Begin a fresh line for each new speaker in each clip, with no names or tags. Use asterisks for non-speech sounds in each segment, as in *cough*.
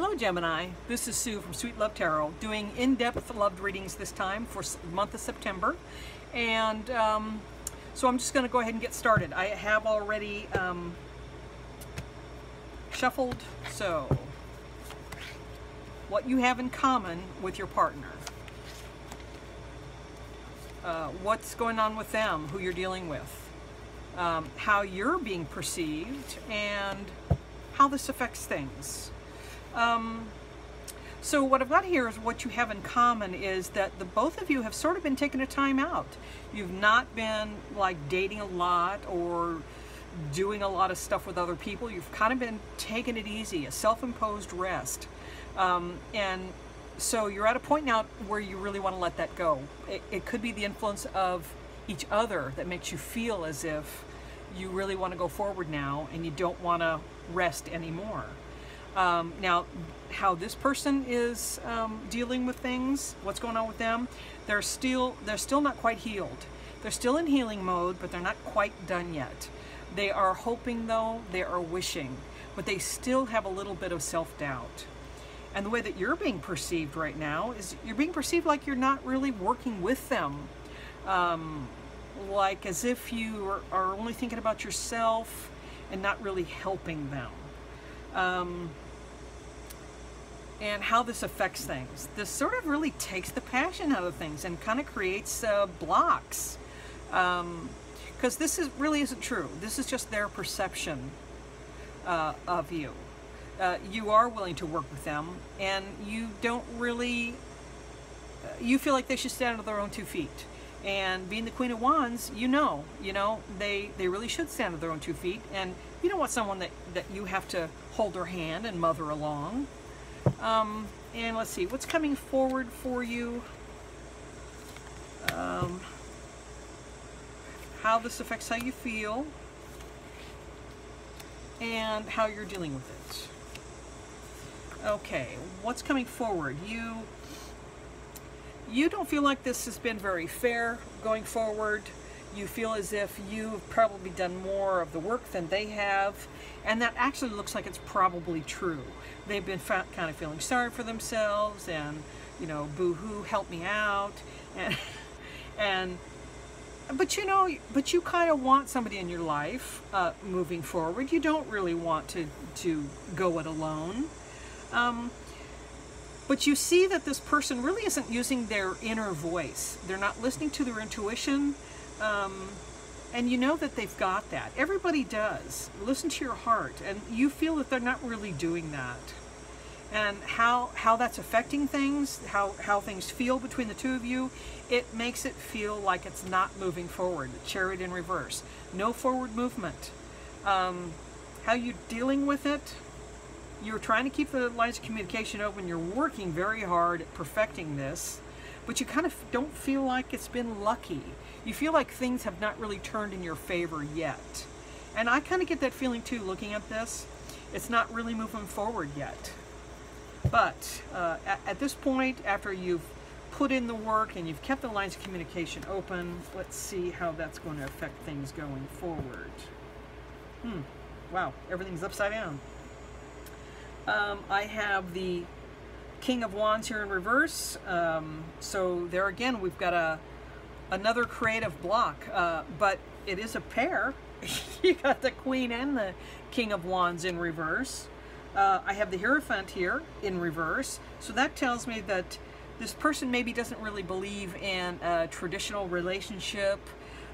Hello Gemini, this is Sue from Sweet Love Tarot doing in-depth love readings this time for the month of September and um, so I'm just going to go ahead and get started. I have already um, shuffled so what you have in common with your partner uh, what's going on with them, who you're dealing with, um, how you're being perceived, and how this affects things. Um, so what I've got here is what you have in common is that the both of you have sort of been taking a time out. You've not been like dating a lot or doing a lot of stuff with other people. You've kind of been taking it easy, a self-imposed rest. Um, and so you're at a point now where you really want to let that go. It, it could be the influence of each other that makes you feel as if you really want to go forward now and you don't want to rest anymore. Um, now, how this person is um, dealing with things, what's going on with them, they're still they're still not quite healed. They're still in healing mode, but they're not quite done yet. They are hoping though, they are wishing, but they still have a little bit of self-doubt. And the way that you're being perceived right now is you're being perceived like you're not really working with them. Um, like as if you are, only thinking about yourself and not really helping them. Um, and how this affects things. This sort of really takes the passion out of things and kind of creates uh, blocks. Because um, this is really isn't true. This is just their perception uh, of you. Uh, you are willing to work with them and you don't really, uh, you feel like they should stand on their own two feet. And being the Queen of Wands, you know, you know, they, they really should stand on their own two feet. And you don't want someone that, that you have to hold their hand and mother along. Um, and let's see, what's coming forward for you? Um, how this affects how you feel and how you're dealing with it. Okay, what's coming forward? You you don't feel like this has been very fair going forward. You feel as if you've probably done more of the work than they have, and that actually looks like it's probably true. They've been kind of feeling sorry for themselves, and you know, boo-hoo, help me out, and *laughs* and but you know, but you kind of want somebody in your life uh, moving forward. You don't really want to to go it alone. Um, but you see that this person really isn't using their inner voice. They're not listening to their intuition. Um, and you know that they've got that. Everybody does. Listen to your heart. And you feel that they're not really doing that. And how, how that's affecting things, how, how things feel between the two of you, it makes it feel like it's not moving forward. Chariot in reverse. No forward movement. Um, how you dealing with it, you're trying to keep the lines of communication open. You're working very hard at perfecting this, but you kind of don't feel like it's been lucky. You feel like things have not really turned in your favor yet. And I kind of get that feeling too looking at this. It's not really moving forward yet. But uh, at, at this point, after you've put in the work and you've kept the lines of communication open, let's see how that's going to affect things going forward. Hmm, wow, everything's upside down. Um, I have the King of Wands here in reverse. Um, so there again, we've got a another creative block, uh, but it is a pair. *laughs* you got the Queen and the King of Wands in reverse. Uh, I have the Hierophant here in reverse. So that tells me that this person maybe doesn't really believe in a traditional relationship.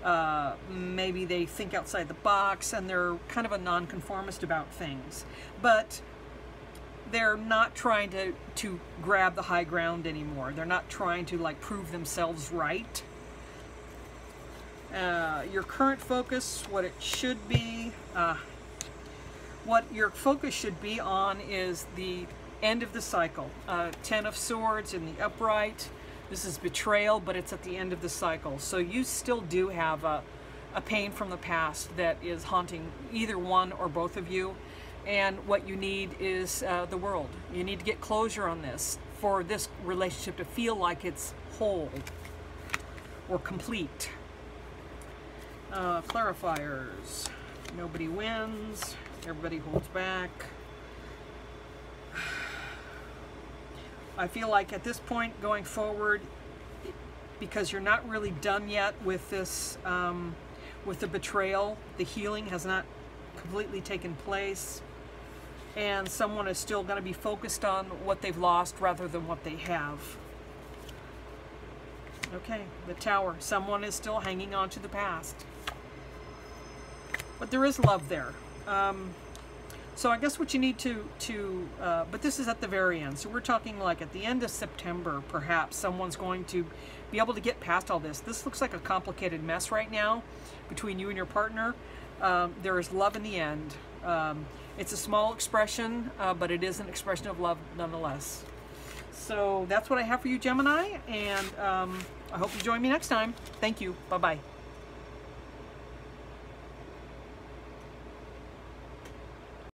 Uh, maybe they think outside the box and they're kind of a nonconformist about things. But they're not trying to, to grab the high ground anymore. They're not trying to like prove themselves right. Uh, your current focus, what it should be, uh, what your focus should be on is the end of the cycle. Uh, Ten of Swords in the upright. This is betrayal, but it's at the end of the cycle. So you still do have a, a pain from the past that is haunting either one or both of you and what you need is uh, the world. You need to get closure on this for this relationship to feel like it's whole or complete. Uh, clarifiers. Nobody wins. Everybody holds back. *sighs* I feel like at this point going forward, because you're not really done yet with this, um, with the betrayal, the healing has not completely taken place, and someone is still going to be focused on what they've lost rather than what they have. Okay, the tower. Someone is still hanging on to the past. But there is love there. Um, so I guess what you need to, to uh, but this is at the very end. So we're talking like at the end of September, perhaps, someone's going to be able to get past all this. This looks like a complicated mess right now between you and your partner. Um, there is love in the end. Um, it's a small expression, uh, but it is an expression of love nonetheless. So that's what I have for you, Gemini, and um, I hope you join me next time. Thank you. Bye-bye.